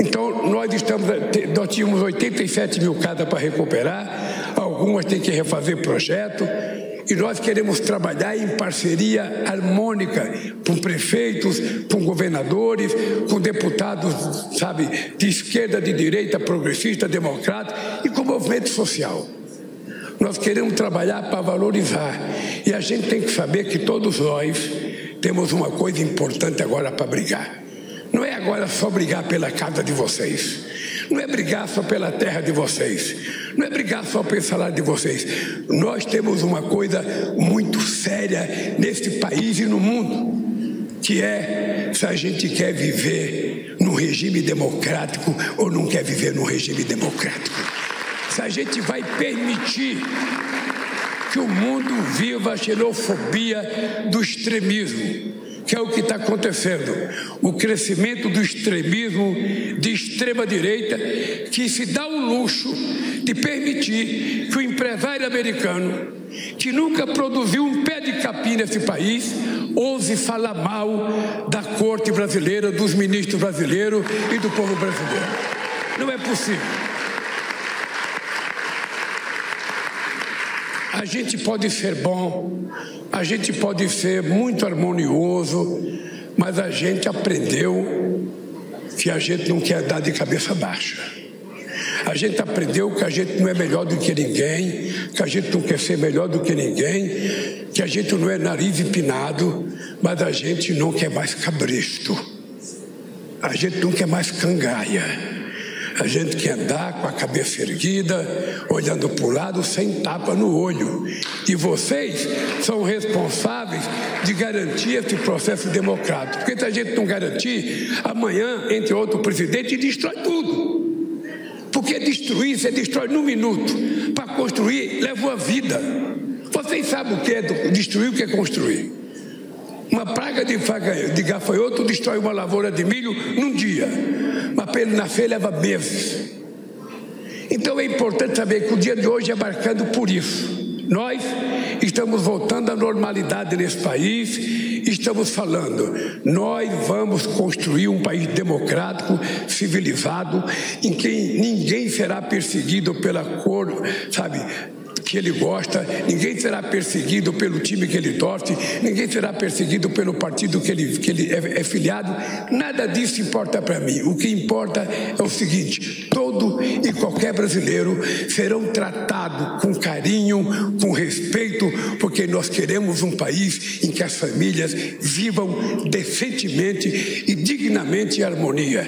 Então, nós estamos, nós tínhamos 87 mil casas para recuperar, algumas têm que refazer projeto, e nós queremos trabalhar em parceria harmônica com prefeitos, com governadores, com deputados, sabe, de esquerda, de direita, progressista, democrata e com o movimento social. Nós queremos trabalhar para valorizar. E a gente tem que saber que todos nós temos uma coisa importante agora para brigar. Não é agora só brigar pela casa de vocês. Não é brigar só pela terra de vocês. Não é brigar só pelo salário de vocês. Nós temos uma coisa muito séria neste país e no mundo, que é se a gente quer viver num regime democrático ou não quer viver num regime democrático. Se a gente vai permitir que o mundo viva a xenofobia do extremismo que é o que está acontecendo. O crescimento do extremismo de extrema direita, que se dá o luxo de permitir que o empresário americano, que nunca produziu um pé de capim nesse país, ouse falar mal da corte brasileira, dos ministros brasileiros e do povo brasileiro. Não é possível. A gente pode ser bom, a gente pode ser muito harmonioso, mas a gente aprendeu que a gente não quer dar de cabeça baixa. A gente aprendeu que a gente não é melhor do que ninguém, que a gente não quer ser melhor do que ninguém, que a gente não é nariz empinado, mas a gente não quer mais cabresto. A gente não quer mais cangaia. A gente quer andar com a cabeça erguida, olhando para o lado, sem tapa no olho. E vocês são responsáveis de garantir esse processo democrático. Porque se a gente não garantir, amanhã, entre outro presidente, destrói tudo. Porque destruir, você destrói num minuto. Para construir, leva uma vida. Vocês sabem o que é destruir, o que é construir. Uma praga de, de gafanhoto destrói uma lavoura de milho num dia ele nascer leva meses. Então é importante saber que o dia de hoje é marcado por isso. Nós estamos voltando à normalidade nesse país, estamos falando, nós vamos construir um país democrático, civilizado, em que ninguém será perseguido pela cor, sabe, que ele gosta, ninguém será perseguido pelo time que ele torce, ninguém será perseguido pelo partido que ele, que ele é, é filiado. Nada disso importa para mim. O que importa é o seguinte: todo e qualquer brasileiro serão tratados com carinho, com respeito, porque nós queremos um país em que as famílias vivam decentemente e dignamente em harmonia.